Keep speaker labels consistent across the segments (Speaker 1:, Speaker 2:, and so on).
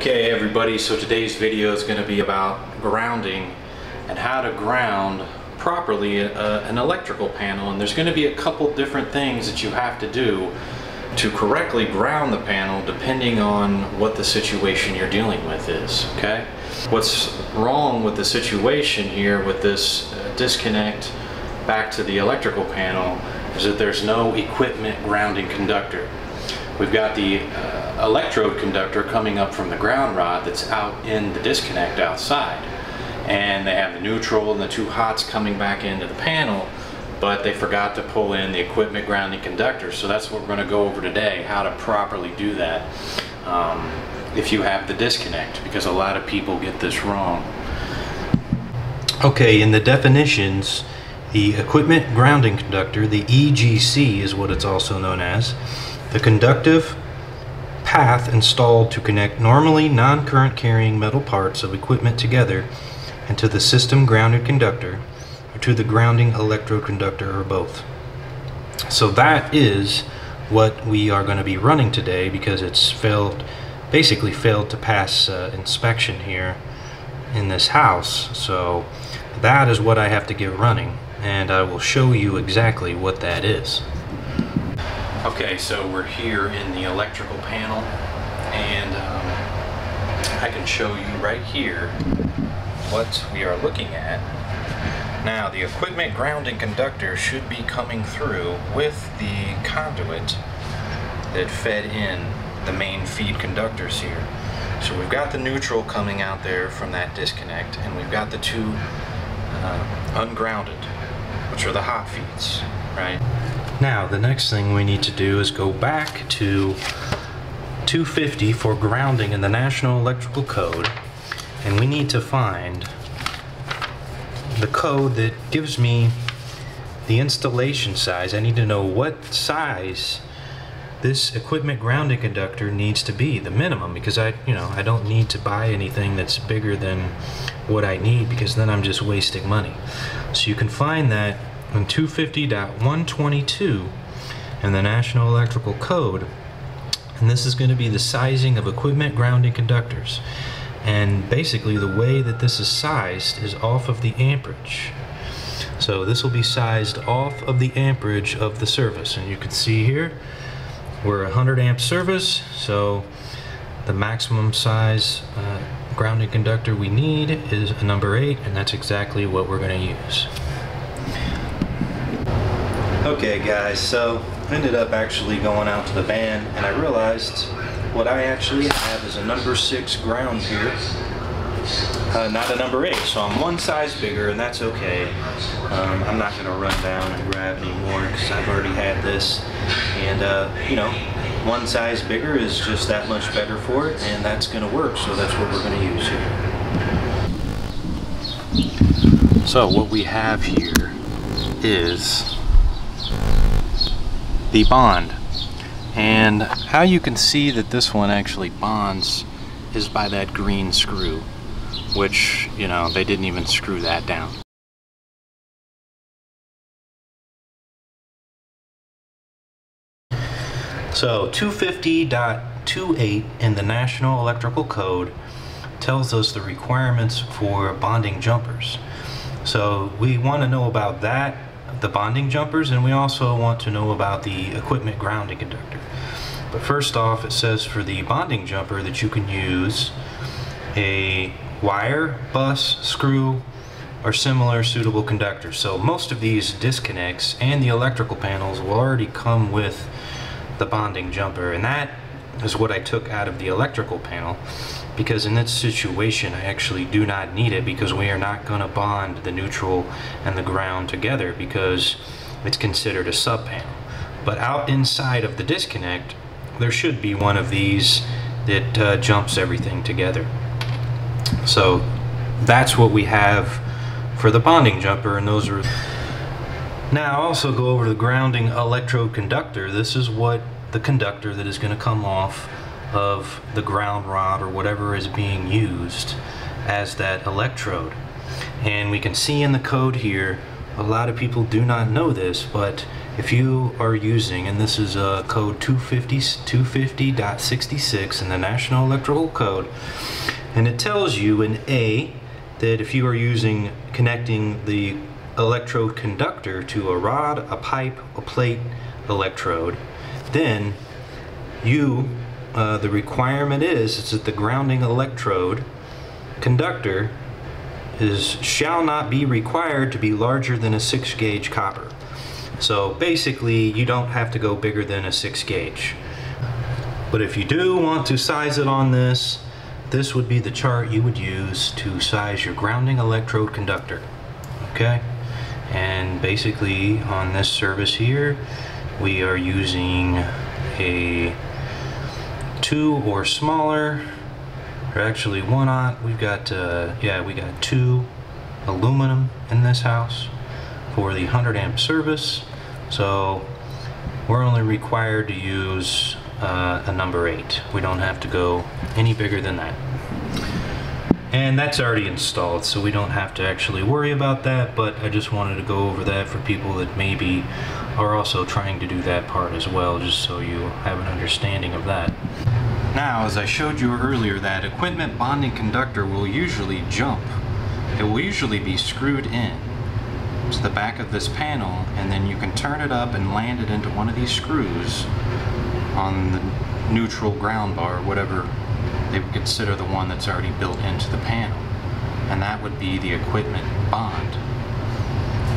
Speaker 1: Okay everybody, so today's video is going to be about grounding and how to ground properly a, an electrical panel and there's going to be a couple different things that you have to do to correctly ground the panel depending on what the situation you're dealing with is, okay? What's wrong with the situation here with this uh, disconnect back to the electrical panel is that there's no equipment grounding conductor. We've got the uh, electrode conductor coming up from the ground rod that's out in the disconnect outside. And they have the neutral and the two hots coming back into the panel, but they forgot to pull in the equipment grounding conductor. So that's what we're going to go over today, how to properly do that um, if you have the disconnect, because a lot of people get this wrong.
Speaker 2: Okay, in the definitions, the equipment grounding conductor, the EGC is what it's also known as, the conductive path installed to connect normally non-current carrying metal parts of equipment together and to the system grounded conductor or to the grounding electrode conductor or both. So that is what we are going to be running today because it's failed basically failed to pass uh, inspection here in this house so that is what I have to get running and I will show you exactly what that is.
Speaker 1: Okay, so we're here in the electrical panel and um, I can show you right here what we are looking at. Now the equipment grounding conductor should be coming through with the conduit that fed in the main feed conductors here. So we've got the neutral coming out there from that disconnect and we've got the two uh, ungrounded, which are the hot feeds, right?
Speaker 2: Now, the next thing we need to do is go back to 250 for grounding in the National Electrical Code, and we need to find the code that gives me the installation size. I need to know what size this equipment grounding conductor needs to be, the minimum, because I, you know, I don't need to buy anything that's bigger than what I need because then I'm just wasting money. So you can find that on 250.122 in the National Electrical Code. And this is going to be the sizing of equipment grounding conductors. And basically the way that this is sized is off of the amperage. So this will be sized off of the amperage of the service. And you can see here, we're a 100 amp service, so the maximum size uh, grounding conductor we need is a number 8, and that's exactly what we're going to use. Okay guys, so I ended up actually going out to the van and I realized what I actually have is a number 6 ground here. Uh, not a number 8, so I'm one size bigger and that's okay. Um, I'm not going to run down and grab any more because I've already had this. And, uh, you know, one size bigger is just that much better for it and that's going to work, so that's what we're going to use here.
Speaker 1: So what we have here is the bond. And how you can see that this one actually bonds is by that green screw, which, you know, they didn't even screw that down.
Speaker 2: So 250.28 in the National Electrical Code tells us the requirements for bonding jumpers. So we want to know about that the bonding jumpers and we also want to know about the equipment grounding conductor. But first off it says for the bonding jumper that you can use a wire, bus, screw, or similar suitable conductor. So most of these disconnects and the electrical panels will already come with the bonding jumper and that is what I took out of the electrical panel because in this situation I actually do not need it because we are not going to bond the neutral and the ground together because it's considered a sub panel. But out inside of the disconnect there should be one of these that uh, jumps everything together. So that's what we have for the bonding jumper and those are now also go over the grounding electrode conductor. This is what the conductor that is going to come off of the ground rod or whatever is being used as that electrode. And we can see in the code here, a lot of people do not know this, but if you are using, and this is uh, code 250, 250.66 in the National Electrical Code, and it tells you in A that if you are using connecting the electrode conductor to a rod, a pipe, a plate electrode, then you, uh, the requirement is, is that the grounding electrode conductor is shall not be required to be larger than a 6 gauge copper. So basically you don't have to go bigger than a 6 gauge. But if you do want to size it on this, this would be the chart you would use to size your grounding electrode conductor. Okay? And basically on this service here, we are using a two or smaller or actually one aught. We've got uh, yeah we got two aluminum in this house for the 100 amp service. So we're only required to use uh, a number 8 we don't have to go any bigger than that and that's already installed so we don't have to actually worry about that but I just wanted to go over that for people that maybe are also trying to do that part as well just so you have an understanding of that now, as I showed you earlier, that equipment bonding conductor will usually jump. It will usually be screwed in to the back of this panel, and then you can turn it up and land it into one of these screws on the neutral ground bar, whatever they would consider the one that's already built into the panel. And that would be the equipment bond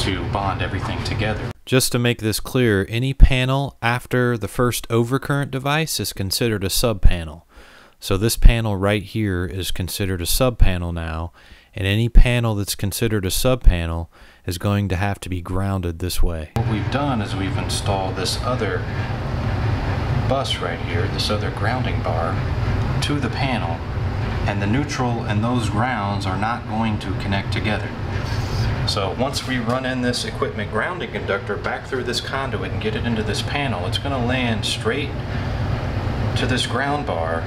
Speaker 2: to bond everything together.
Speaker 1: Just to make this clear, any panel after the first overcurrent device is considered a subpanel. So this panel right here is considered a subpanel now, and any panel that's considered a subpanel is going to have to be grounded this way.
Speaker 2: What we've done is we've installed this other bus right here, this other grounding bar, to the panel, and the neutral and those grounds are not going to connect together. So once we run in this equipment grounding conductor back through this conduit and get it into this panel, it's going to land straight to this ground bar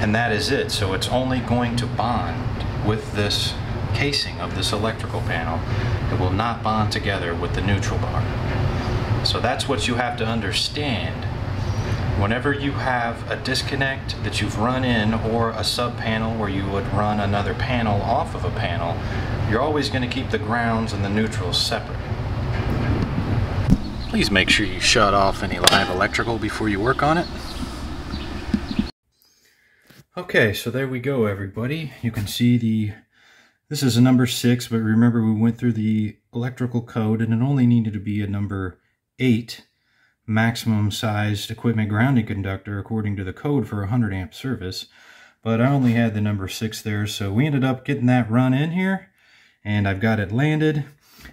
Speaker 2: and that is it. So it's only going to bond with this casing of this electrical panel. It will not bond together with the neutral bar. So that's what you have to understand. Whenever you have a disconnect that you've run in or a sub panel where you would run another panel off of a panel, you're always going to keep the grounds and the neutrals separate. Please make sure you shut off any live electrical before you work on it. Okay, so there we go everybody. You can see the, this is a number 6, but remember we went through the electrical code and it only needed to be a number 8 maximum sized equipment grounding conductor according to the code for a 100 amp service. But I only had the number 6 there, so we ended up getting that run in here and I've got it landed.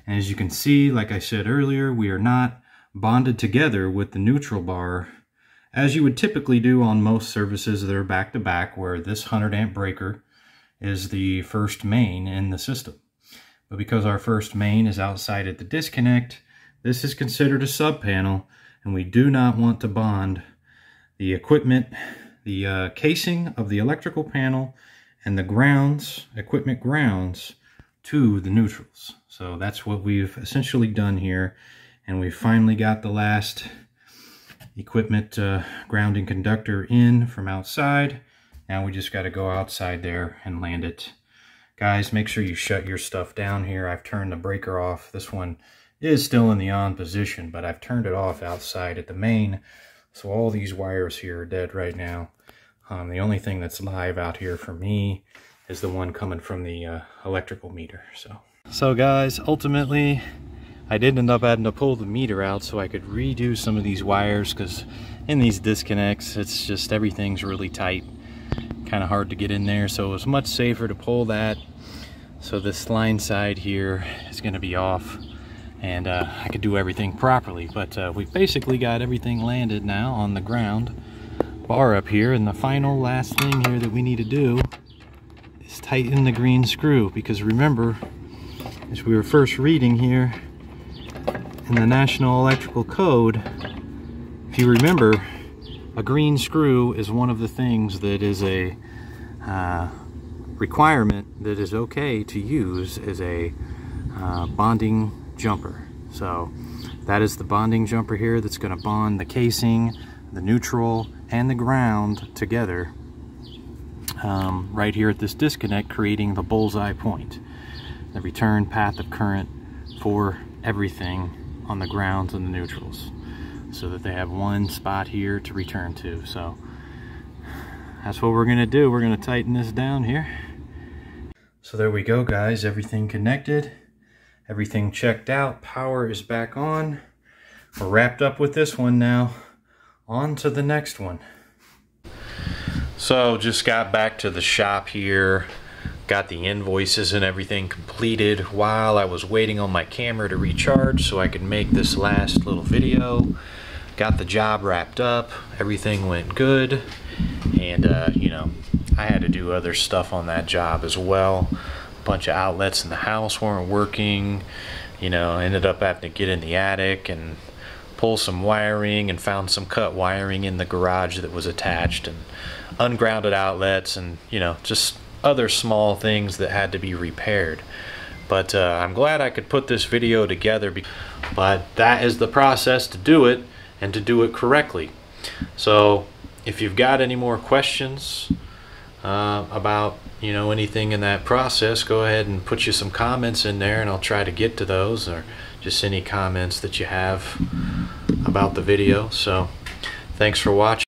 Speaker 2: And as you can see, like I said earlier, we are not bonded together with the neutral bar as you would typically do on most services that are back-to-back -back, where this 100 amp breaker is the first main in the system. But because our first main is outside at the disconnect, this is considered a sub panel, and we do not want to bond the equipment, the uh, casing of the electrical panel, and the grounds, equipment grounds, to the neutrals. So that's what we've essentially done here. And we finally got the last equipment uh, grounding conductor in from outside. Now we just got to go outside there and land it. Guys, make sure you shut your stuff down here. I've turned the breaker off. This one is still in the on position, but I've turned it off outside at the main. So all these wires here are dead right now. Um, the only thing that's live out here for me is the one coming from the uh, electrical meter. So, so guys, ultimately, I did end up having to pull the meter out so I could redo some of these wires because in these disconnects, it's just everything's really tight. Kind of hard to get in there, so it was much safer to pull that. So this line side here is going to be off and uh, I could do everything properly. But uh, we've basically got everything landed now on the ground bar up here. And the final last thing here that we need to do is tighten the green screw because remember as we were first reading here in the National Electrical Code if you remember a green screw is one of the things that is a uh, requirement that is okay to use as a uh, bonding jumper so
Speaker 1: that is the bonding jumper here that's going to bond the casing, the neutral, and the ground together um, right here at this disconnect, creating the bullseye point, the return path of current for everything on the grounds and the neutrals so that they have one spot here to return to. So that's what we're gonna do. We're gonna tighten this down here. So there we go guys, everything connected, everything checked out, power is back on. We're wrapped up with this one now. On to the next one. So just got back to the shop here, got the invoices and everything completed while I was waiting on my camera to recharge so I could make this last little video. Got the job wrapped up, everything went good, and uh, you know, I had to do other stuff on that job as well. Bunch of outlets in the house weren't working, you know, ended up having to get in the attic and pull some wiring and found some cut wiring in the garage that was attached and ungrounded outlets and you know just other small things that had to be repaired. But uh, I'm glad I could put this video together but that is the process to do it and to do it correctly. So if you've got any more questions uh, about you know anything in that process go ahead and put you some comments in there and I'll try to get to those or just any comments that you have about the video. So thanks for watching.